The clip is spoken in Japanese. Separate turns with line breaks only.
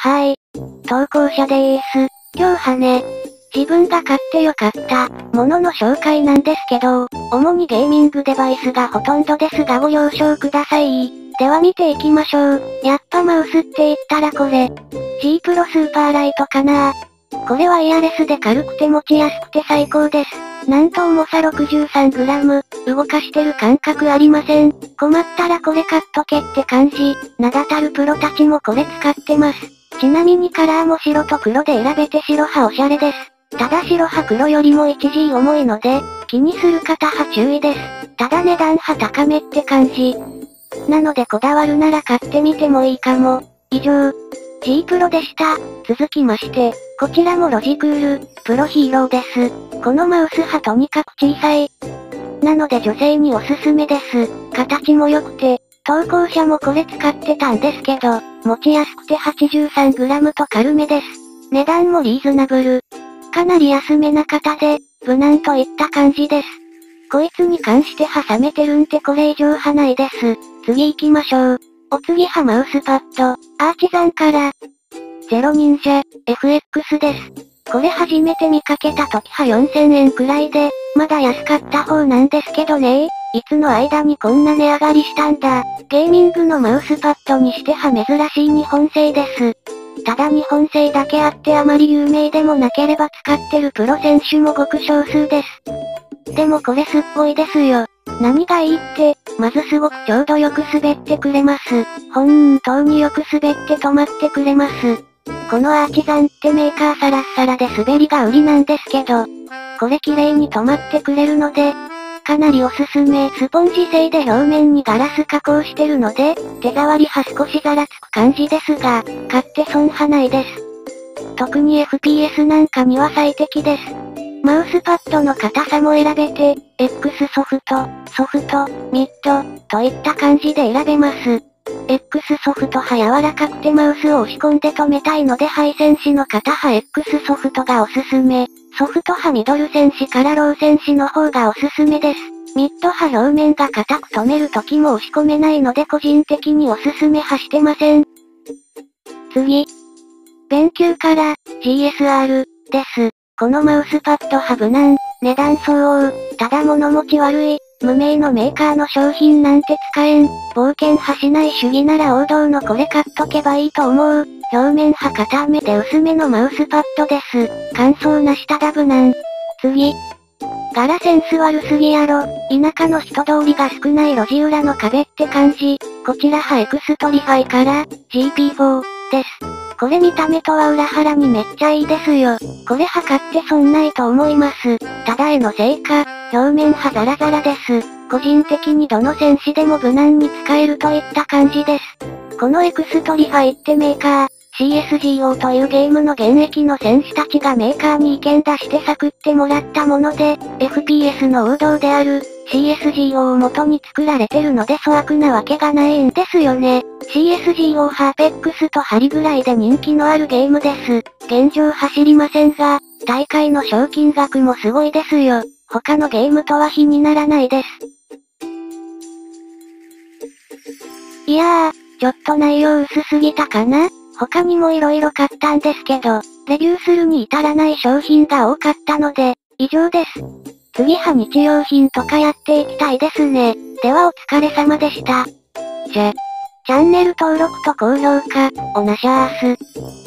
はい。投稿者でーす。今日はね、自分が買ってよかったものの紹介なんですけど、主にゲーミングデバイスがほとんどですがご了承ください。では見ていきましょう。やっぱマウスって言ったらこれ。G プロスーパーライトかなこれワイヤレスで軽くて持ちやすくて最高です。なんと重さ 63g、動かしてる感覚ありません。困ったらこれ買っとけって感じ。名だたるプロたちもこれ使ってます。ちなみにカラーも白と黒で選べて白派おしゃれです。ただ白派黒よりも 1G 重いので、気にする方は注意です。ただ値段は高めって感じ。なのでこだわるなら買ってみてもいいかも。以上。G プロでした。続きまして、こちらもロジクール、プロヒーローです。このマウスはとにかく小さい。なので女性におすすめです。形も良くて、投稿者もこれ使ってたんですけど、持ちやすくて 83g と軽めです。値段もリーズナブル。かなり安めな方で、無難といった感じです。こいつに関して挟めてるんてこれ以上はないです。次行きましょう。お次はマウスパッド、アーチザンから。ゼロ忍者、FX です。これ初めて見かけた時は4000円くらいで、まだ安かった方なんですけどねいつの間にこんな値上がりしたんだ。ゲーミングのマウスパッドにしては珍しい日本製です。ただ日本製だけあってあまり有名でもなければ使ってるプロ選手もごく少数です。でもこれすっごいですよ。何がいいって、まずすごくちょうどよく滑ってくれます。本当によく滑って止まってくれます。このアーチザンってメーカーサラッサラで滑りが売りなんですけど、これ綺麗に止まってくれるので、かなりおすすめ。スポンジ製で表面にガラス加工してるので、手触りは少しざらつく感じですが、買って損はないです。特に FPS なんかには最適です。マウスパッドの硬さも選べて、X ソフト、ソフト、ミッド、といった感じで選べます。X ソフト派柔らかくてマウスを押し込んで止めたいのでハイセンシの型派 X ソフトがおすすめ。ソフトはミドルセンシからローセンシの方がおすすめです。ミッド派表面が硬く止める時も押し込めないので個人的におすすめはしてません。次。勉強から GSR です。このマウスパッドは無難、値段相応、ただ物持ち悪い、無名のメーカーの商品なんて使えん。冒険はしない主義なら王道のこれ買っとけばいいと思う。表面は硬めで薄めのマウスパッドです。感想なしただ無難。次。柄センス悪すぎやろ。田舎の人通りが少ない路地裏の壁って感じ。こちらは Xtrfy から GP4 です。これ見た目とは裏腹にめっちゃいいですよ。これ買って損ないと思います。ただ絵のせいか、表面はザラザラです。個人的にどのセンシでも無難に使えるといった感じです。この Xtrfy ってメーカー、CSGO というゲームの現役の戦士たちがメーカーに意見出して作ってもらったもので、FPS の王道である、CSGO を元に作られてるので粗悪なわけがないんですよね。CSGO ハーペックスとハリぐらいで人気のあるゲームです。現状走りませんが、大会の賞金額もすごいですよ。他のゲームとは比にならないです。いやー、ちょっと内容薄すぎたかな？他にも色々買ったんですけど、レビューするに至らない商品が多かったので、以上です。次は日用品とかやっていきたいですね。ではお疲れ様でした。じゃ、チャンネル登録と高評価、おなしゃーす。